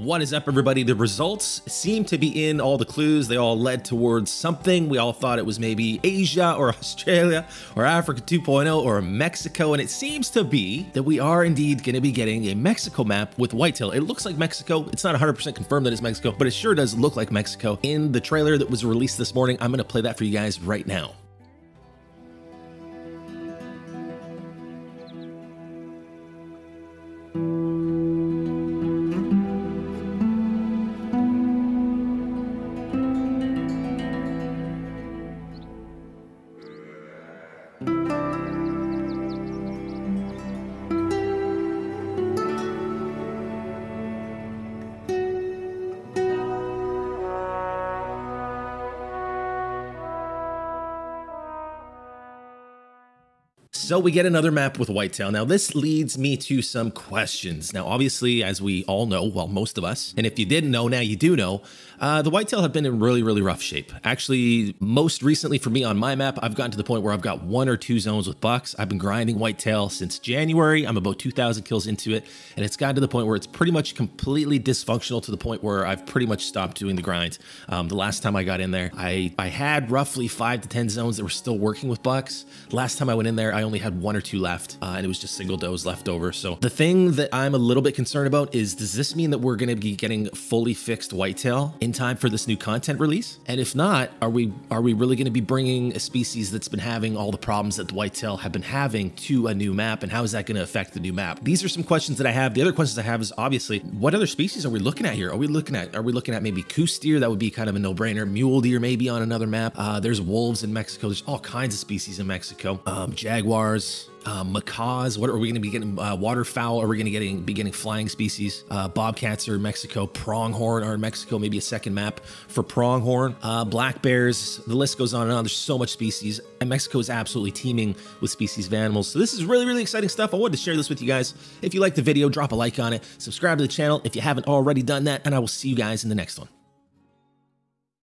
What is up, everybody? The results seem to be in all the clues. They all led towards something. We all thought it was maybe Asia or Australia or Africa 2.0 or Mexico. And it seems to be that we are indeed going to be getting a Mexico map with whitetail. It looks like Mexico. It's not 100% confirmed that it's Mexico, but it sure does look like Mexico. In the trailer that was released this morning, I'm going to play that for you guys right now. So we get another map with whitetail. Now this leads me to some questions. Now obviously, as we all know, well most of us, and if you didn't know, now you do know, uh, the whitetail have been in really, really rough shape. Actually, most recently for me on my map, I've gotten to the point where I've got one or two zones with bucks. I've been grinding whitetail since January. I'm about 2,000 kills into it, and it's gotten to the point where it's pretty much completely dysfunctional to the point where I've pretty much stopped doing the grind. Um, the last time I got in there, I, I had roughly five to 10 zones that were still working with bucks. Last time I went in there, I only had one or two left, uh, and it was just single does left over. So the thing that I'm a little bit concerned about is, does this mean that we're going to be getting fully fixed whitetail in time for this new content release? And if not, are we are we really going to be bringing a species that's been having all the problems that the whitetail have been having to a new map? And how is that going to affect the new map? These are some questions that I have. The other questions I have is obviously, what other species are we looking at here? Are we looking at are we looking at maybe Coues deer? That would be kind of a no brainer. Mule deer maybe on another map. Uh, there's wolves in Mexico. There's all kinds of species in Mexico. Um, jaguars, uh, macaws. What are we going to be getting? Uh, waterfowl? Are we going to getting be getting flying species? Uh, bobcats are in Mexico. Pronghorn are in Mexico. Maybe a second map for pronghorn. Uh, black bears. The list goes on and on. There's so much species, and Mexico is absolutely teeming with species of animals. So this is really really exciting stuff. I wanted to share this with you guys. If you like the video, drop a like on it. Subscribe to the channel if you haven't already done that, and I will see you guys in the next one.